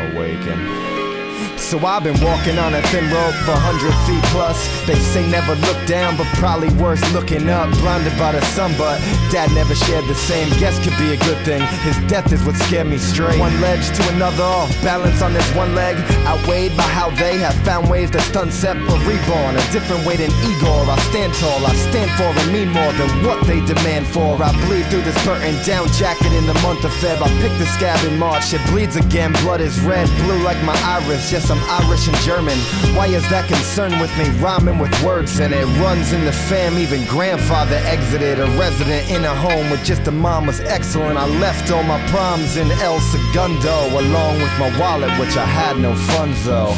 awaken. So I've been walking on a thin rope for 100 feet plus. They say never look down, but probably worth looking up. Blinded by the sun, but dad never shared the same. Guess could be a good thing. His death is what scared me straight. One ledge to another, off balance on this one leg. Outweighed by how they have found ways to stun Sep or reborn. A different way than Igor. I stand tall, I stand for and mean more than what they demand for. I bleed through this burnt down jacket in the month of Feb. I pick the scab in March, it bleeds again. Blood is red, blue like my iris. Yes, I'm Irish and German. Why is that concern with me? Rhyming with words and it runs in the fam. Even grandfather exited a resident in a home with just a mom was excellent. I left all my proms in El Segundo along with my wallet, which I had no funds though.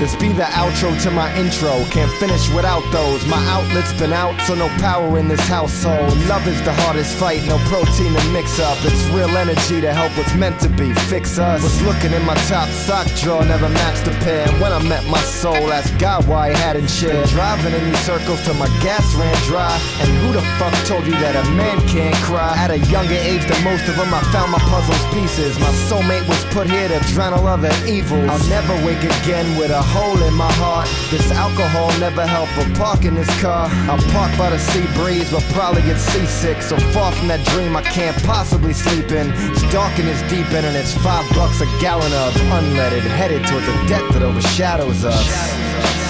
This be the outro to my intro. Can't finish without those. My outlet's been out, so no power in this household. Love is the hardest fight, no protein to mix up. It's real energy to help what's meant to be. Fix us. Was looking in my top sock drawer, never matched a pair. When I met my soul, asked God why I hadn't shared. Driving in these circles till my gas ran dry. And who the fuck told you that a man can't cry? At a younger age than most of them, I found my puzzle's pieces. My soulmate was put here to drown all other evils. I'll never wake again with a hole in my heart. This alcohol never helped but park in this car. I'll park by the sea breeze, but probably get seasick. So far from that dream I can't possibly sleep in. It's dark and it's deep in, and it's five bucks a gallon of unleaded, headed towards a death that overshadows us.